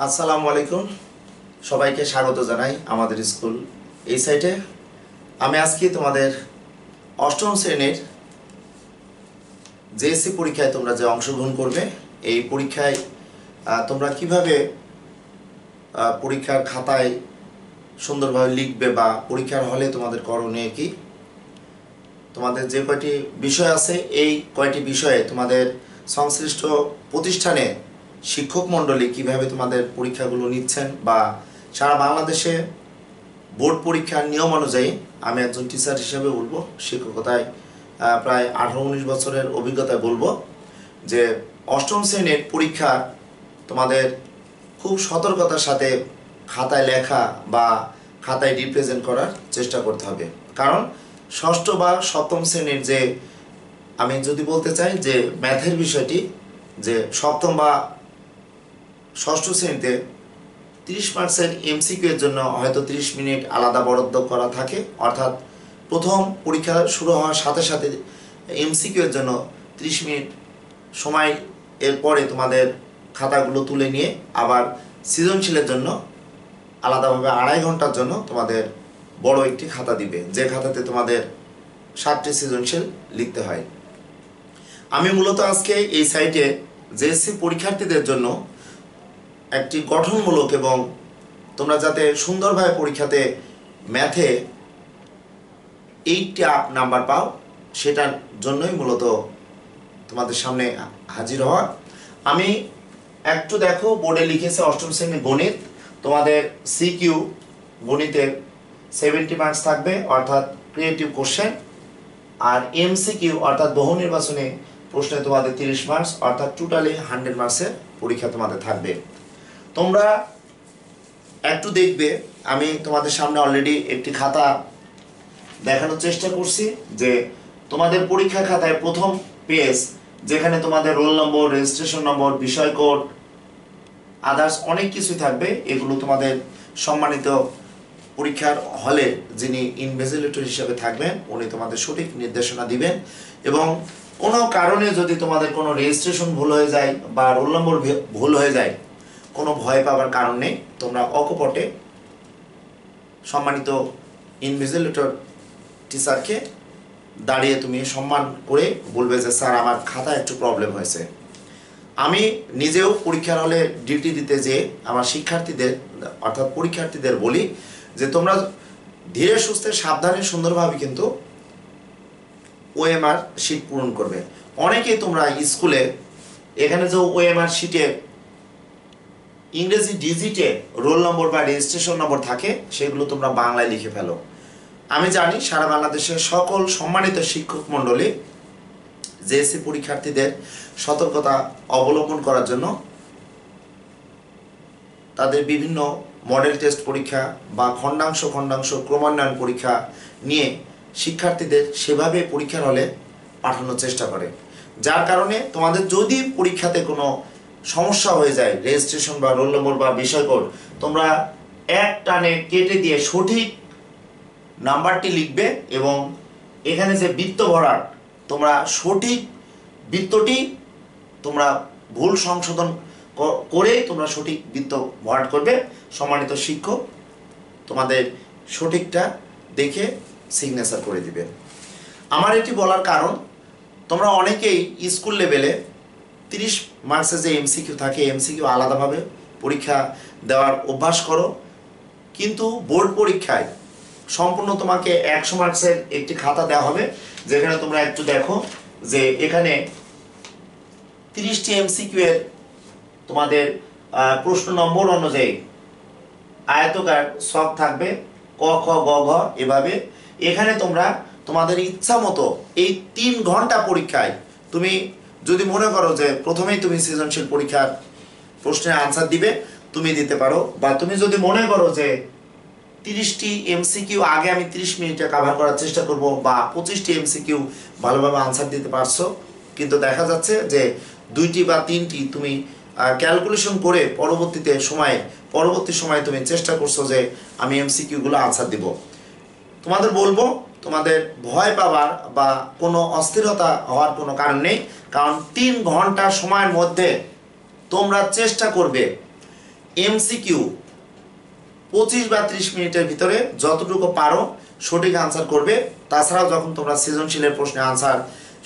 আসসালামু আলাইকুম। সবাইকে স্বাগত জানাই আমাদের স্কুল এই সাইটে। আমি আজকে তোমাদের অষ্টম শ্রেণির জেএসসি পরীক্ষায় তোমরা যে অংশগ্রহণ করবে, এই পরীক্ষায় তোমরা কীভাবে পরীক্ষার খাতায় সুন্দরভাবে লিখবে বা পরীক্ষার হলে তোমাদের করণীয় কি? তোমাদের যে কয়টি বিষয় আছে, এই কয়টি বিষয়ে তোমাদের সংশ্লিষ্ট প্রতিষ্ঠানে শিক্ষক মণ্ডলী কীভাবে তোমাদের পরীক্ষাগুলো নিচ্ছেন বা সারা বাংলাদেশে বোর্ড পরীক্ষার নিয়ম অনুযায়ী আমি একজন টিচার হিসেবে বলব, শিক্ষকতায় প্রায় আঠারো উনিশ বছরের অভিজ্ঞতায় বলব যে অষ্টম শ্রেণির পরীক্ষা তোমাদের খুব সতর্কতার সাথে খাতায় লেখা বা খাতায় রিপ্রেজেন্ট করার চেষ্টা করতে হবে। কারণ ষষ্ঠ বা সপ্তম শ্রেণির যে, আমি যদি বলতে চাই যে ম্যাথের বিষয়টি, যে সপ্তম বা ষষ্ঠ শ্রেণীতে তিরিশ মার্কসের এমসিকিউ এর জন্য হয়তো তিরিশ মিনিট আলাদা বরাদ্দ করা থাকে। অর্থাৎ প্রথম পরীক্ষা শুরু হওয়ার সাথে সাথে এমসিকিউ এর জন্য তিরিশ মিনিট সময় এর পরে তোমাদের খাতাগুলো তুলে নিয়ে আবার সৃজনশীলের জন্য আলাদাভাবে আড়াই ঘণ্টার জন্য তোমাদের বড় একটি খাতা দিবে, যে খাতাতে তোমাদের সাতটি সৃজনশীল লিখতে হয়। আমি মূলত আজকে এই সাইটে জেএসসি পরীক্ষার্থীদের জন্য একটি গঠনমূলক এবং তোমরা যাতে সুন্দরভাবে পরীক্ষাতে ম্যাথে এইটটি আপ নাম্বার পাও, সেটার জন্যই মূলত তোমাদের সামনে হাজির হওয়া। আমি একটু দেখো বোর্ডে লিখেছে অষ্টম শ্রেণির গণিত। তোমাদের সিকিউ গণিতের সেভেন্টি মার্কস থাকবে, অর্থাৎ ক্রিয়েটিভ কোশ্চেন আর এমসিকিউ অর্থাৎ বহু নির্বাচনে প্রশ্নে তোমাদের তিরিশ মার্কস অর্থাৎ টোটালি হান্ড্রেড মার্কসের পরীক্ষা তোমাদের থাকবে। তোমরা একটু দেখবে, আমি তোমাদের সামনে অলরেডি একটি খাতা দেখানোর চেষ্টা করছি যে তোমাদের পরীক্ষা খাতায় প্রথম পেজ যেখানে তোমাদের রোল নম্বর রেজিস্ট্রেশন নম্বর বিষয় কোড আদার্স অনেক কিছুই থাকবে। এগুলো তোমাদের সম্মানিত পরীক্ষার হলে যিনি ইনভেজিলেটর হিসেবে থাকবেন, উনি তোমাদের সঠিক নির্দেশনা দিবেন এবং কোনো কারণে যদি তোমাদের কোনো রেজিস্ট্রেশন ভুল হয়ে যায় বা রোল নম্বর ভুল হয়ে যায় কোনো ভয় পাওয়ার কারণ নেই। তোমরা অকপটে সম্মানিত ইনভিজিলেটর টিচারকে দাঁড়িয়ে তুমি সম্মান করে বলবে যে, স্যার, আমার খাতায় একটু প্রবলেম হয়েছে। আমি নিজেও পরীক্ষার হলে ডিউটি দিতে যে আমার শিক্ষার্থীদের, অর্থাৎ পরীক্ষার্থীদের বলি যে, তোমরা ধীরে, সুস্থে, সাবধানে, সুন্দরভাবে কিন্তু ওএমআর শিট পূরণ করবে। অনেকেই তোমরা স্কুলে এখানে যে ওএমআর শিটে ইংরেজি ডিজিটে রোল নম্বর বা রেজিস্ট্রেশন নম্বর থাকে, সেগুলো তোমরা বাংলায় লিখে ফেলো। আমি জানি সারা বাংলাদেশের সকল সম্মানিত শিক্ষক মণ্ডলী, জেএসসি পরীক্ষার্থীদের সতর্কতা অবলম্বন করার জন্য তাদের বিভিন্ন মডেল টেস্ট পরীক্ষা বা খণ্ডাংশ খণ্ডাংশ ক্রমান্বয়ন পরীক্ষা নিয়ে শিক্ষার্থীদের সেভাবে পরীক্ষার হলে পাঠানোর চেষ্টা করে। যার কারণে তোমাদের যদি পরীক্ষাতে কোনো সমস্যা হয়ে যায় রেজিস্ট্রেশন বা রোল নম্বর বা বিষয় কোড তোমরা এক টানে কেটে দিয়ে সঠিক নাম্বারটি লিখবে এবং এখানে যে বৃত্ত ভরাট, তোমরা সঠিক বৃত্তটি তোমরা ভুল সংশোধন করে তোমরা সঠিক বৃত্ত ভরাট করবে। সম্মানিত শিক্ষক, তোমাদের সঠিকটা দেখে সিগনেচার করে দিবে। আমার এটি বলার কারণ, তোমরা অনেকেই স্কুল লেভেলে তিরিশ মার্কসের যে এমসিকিউ থাকে এমসিকিউ আলাদাভাবে পরীক্ষা দেওয়ার অভ্যাস করো। কিন্তু বোর্ড পরীক্ষায় সম্পূর্ণ তোমাকে একশো মার্কসের একটি খাতা দেওয়া হবে, যেখানে তোমরা একটু দেখো যে এখানে তিরিশটি এমসিকিউ এর তোমাদের প্রশ্ন নম্বর অনুযায়ী আয়তকার সব থাকবে, ক, খ, গ, ঘ এভাবে। এখানে তোমরা তোমাদের ইচ্ছা মতো এই তিন ঘণ্টা পরীক্ষায় তুমি যদি মনে করো যে প্রথমেই তুমি সৃজনশীল পরীক্ষার প্রশ্নের আনসার দিবে, তুমি দিতে পারো। বা তুমি যদি মনে করো যে তিরিশটি এমসিকিউ আগে আমি তিরিশ মিনিটে কাভার করার চেষ্টা করব বা পঁচিশটি এমসিকিউ ভালোভাবে আনসার দিতে পারছ, কিন্তু দেখা যাচ্ছে যে দুইটি বা তিনটি তুমি ক্যালকুলেশন করে পরবর্তীতে সময়ে, পরবর্তী সময়ে তুমি চেষ্টা করছ যে আমি এমসিকিউগুলো আনসার দিব। তোমাদের বলব তোমাদের ভয় পাওয়ার বা কোনো অস্থিরতা হওয়ার কোনো কারণ নেই, কারণ তিন ঘণ্টা সময়ের মধ্যে তোমরা চেষ্টা করবে এমসিকিউ পঁচিশ বা ত্রিশ মিনিটের ভিতরে যতটুকু পারো সঠিক আনসার করবে। তাছাড়াও যখন তোমরা সৃজনশীলের প্রশ্নে আনসার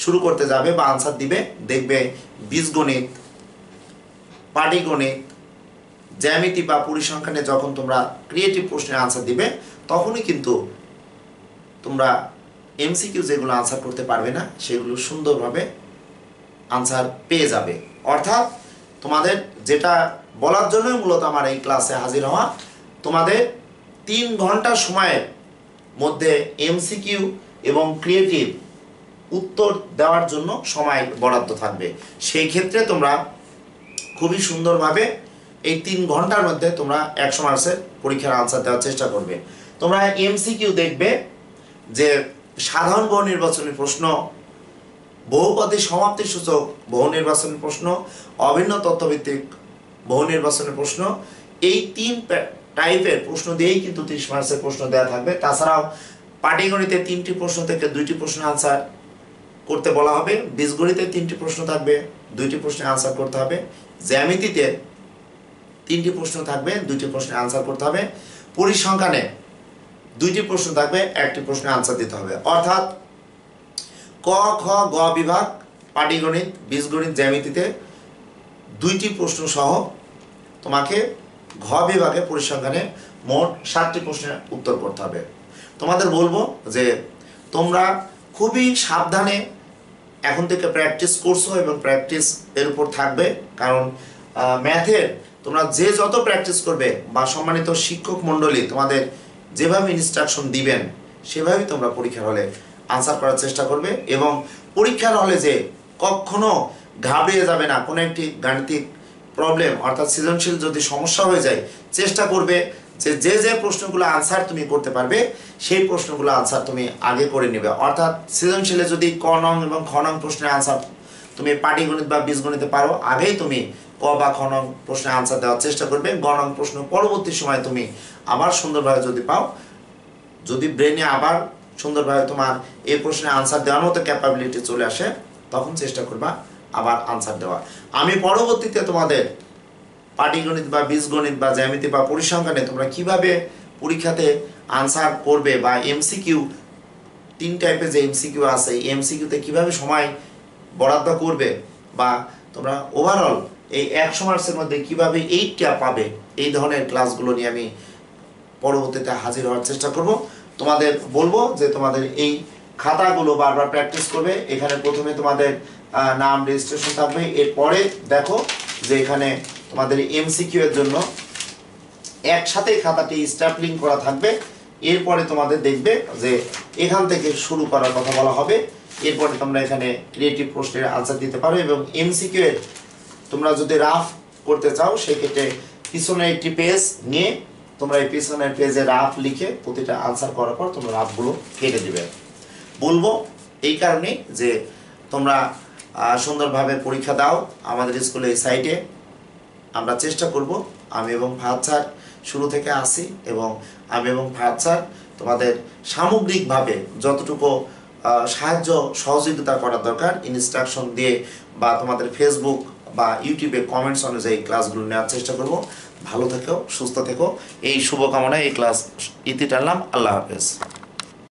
শুরু করতে যাবে বা আনসার দিবে, দেখবে বীজগণিত, পাটিগণিত, জ্যামিতি বা পরিসংখ্যানে যখন তোমরা ক্রিয়েটিভ প্রশ্নের আনসার দিবে, তখনই কিন্তু তোমরা এমসিকিউ যেগুলো আনসার করতে পারবে না, সেগুলো সুন্দরভাবে আনসার পেয়ে যাবে। অর্থাৎ তোমাদের যেটা বলার জন্যই মূলত আমার এই ক্লাসে হাজির হওয়া, তোমাদের তিন ঘণ্টা সময়ের মধ্যে এমসিকিউ এবং ক্রিয়েটিভ উত্তর দেওয়ার জন্য সময় বরাদ্দ থাকবে। সেই ক্ষেত্রে তোমরা খুবই সুন্দরভাবে এই তিন ঘণ্টার মধ্যে তোমরা একশো মার্কসের পরীক্ষার আনসার দেওয়ার চেষ্টা করবে। তোমরা এমসিকিউ দেখবে যে সাধারণ বহু নির্বাচনী প্রশ্ন, বহুপদী সমাপ্তি সূচক বহু নির্বাচনী প্রশ্ন, অভিন্ন তথ্যভিত্তিক বহু নির্বাচনী প্রশ্ন, এই তিন টাইপের প্রশ্ন দিয়েই কিন্তু ত্রিশ মার্চের প্রশ্ন দেওয়া থাকবে। তাছাড়াও পাটিগণিতে তিনটি প্রশ্ন থেকে দুইটি প্রশ্ন আনসার করতে বলা হবে। বীজগণিতে তিনটি প্রশ্ন থাকবে, দুইটি প্রশ্নের আনসার করতে হবে। জ্যামিতিতে তিনটি প্রশ্ন থাকবে, দুইটি প্রশ্নের আনসার করতে হবে। পরিসংখ্যানে দুইটি প্রশ্ন থাকবে, একটি প্রশ্নের আনসার দিতে হবে। অর্থাৎ ক, খ, গ বিভাগ, পাটিগণিত, বীজগণিত, জ্যামিতিতে দুইটি প্রশ্ন সহ তোমাকে ঘ বিভাগে পরিসংখ্যানে মোট সাতটি প্রশ্নের উত্তর করতে হবে। তোমাদের বলব যে তোমরা খুবই সাবধানে এখন থেকে প্র্যাকটিস করছ এবং প্র্যাকটিস এর উপর থাকবে, কারণ ম্যাথের তোমরা যে যত প্র্যাকটিস করবে বা সম্মানিত শিক্ষক মণ্ডলী তোমাদের যেভাবে ইনস্ট্রাকশন দিবেন সেভাবেই তোমরা পরীক্ষার হলে আনসার করার চেষ্টা করবে এবং পরীক্ষার হলে যে কখনো ঘাবড়িয়ে যাবে না, কোনো একটি গাণিতিক প্রবলেম অর্থাৎ সৃজনশীল যদি সমস্যা হয়ে যায়, চেষ্টা করবে যে যে যে প্রশ্নগুলো আনসার তুমি করতে পারবে, সেই প্রশ্নগুলো আনসার তুমি আগে করে নেবে। অর্থাৎ সৃজনশীলে যদি ক নং এবং খ নং প্রশ্নের আনসার তুমি পাটিগণিত বা বীজগণিতে পারো, আগেই তুমি ক বা খ নং প্রশ্নের আনসার দেওয়ার চেষ্টা করবে। গ নং প্রশ্ন পরবর্তী সময় তুমি আবার সুন্দরভাবে যদি পাও, যদি ব্রেনে আবার সুন্দরভাবে তোমার এই প্রশ্নের আনসার দেওয়ার মতো ক্যাপাবিলিটি চলে আসে, তখন চেষ্টা করবা আবার আনসার দেওয়া আমি পরবর্তীতে তোমাদের পাটিগণিত বা বীজগণিত বা জ্যামিতি বা পরিসংখ্যানে তোমরা কীভাবে পরীক্ষাতে আনসার করবে বা এমসিকিউ তিন টাইপের যে এমসিকিউ আছে এমসিকিউতে কীভাবে সময় বরাদ্দ করবে বা তোমরা ওভারঅল এই একশো মার্কসের মধ্যে কীভাবে এইটটা পাবে, এই ধরনের ক্লাসগুলো নিয়ে আমি পরবর্তীতে হাজির হওয়ার চেষ্টা করব। তোমাদের বলব যে তোমাদের এই খাতাগুলো বারবার প্র্যাকটিস করবে। এখানে প্রথমে তোমাদের নাম রেজিস্ট্রেশন থাকবে। এরপরে দেখো যে এখানে তোমাদের এমসিকিউ এর জন্য একসাথে খাতাটি স্ট্যাপলিং করা থাকবে। এরপরে তোমাদের দেখবে যে এখান থেকে শুরু করার কথা বলা হবে। এরপরে তোমরা এখানে ক্রিয়েটিভ প্রশ্নের আনসার দিতে পারো এবং এমসিকিউ এর তোমরা যদি রাফ করতে চাও সেই ক্ষেত্রে পিছনে একটি পেজ নিয়ে তোমরা এই পিছনের পেজে রাফ লিখে প্রতিটা আনসার করার পর তোমরা রাফগুলো কেটে দিবে। বলব এই কারণে যে তোমরা সুন্দরভাবে পরীক্ষা দাও আমাদের স্কুলে এই সাইটে আমরা চেষ্টা করব, আমি এবং ফাহাদ স্যার শুরু থেকে আসি এবং আমি এবং ফাহাদ স্যার তোমাদের সামগ্রিকভাবে যতটুকু সাহায্য সহযোগিতা করা দরকার। ইনস্ট্রাকশন দিয়ে বা তোমাদের ফেসবুক বা ইউটিউবে কমেন্টস অনুযায়ী ক্লাসগুলো নেওয়ার চেষ্টা করব। ভালো থেকো, সুস্থ থেকো। এই শুভকামনায় এই ক্লাস ইতি টানলাম। আল্লাহ হাফেজ।